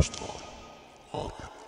ました。あ